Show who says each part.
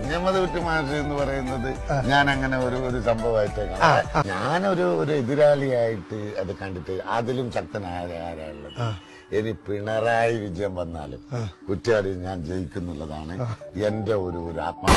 Speaker 1: കുഞ്ഞമ്മദ് വിട്ടുമാഷ് എന്ന് പറയുന്നത് ഞാൻ അങ്ങനെ ഒരു ഒരു സംഭവമായിട്ട് ഞാനൊരു ഒരു എതിരാളിയായിട്ട് അത് കണ്ടിട്ട് അതിലും ശക്തനായ ആരാളുള്ളത് ഇനി പിണറായി വിജയം വന്നാലും കുറ്റാടി ഞാൻ ജയിക്കുന്നുള്ളതാണ് എന്റെ ഒരു ഒരു ആത്മാ